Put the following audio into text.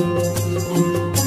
Música